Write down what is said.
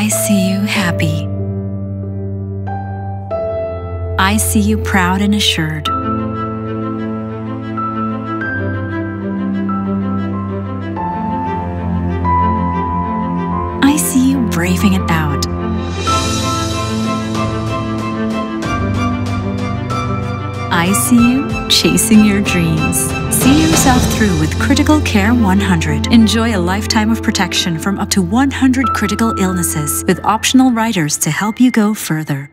I see you happy. I see you proud and assured. I see you braving it out. I see you chasing your dreams. See yourself through with Critical Care 100. Enjoy a lifetime of protection from up to 100 critical illnesses with optional riders to help you go further.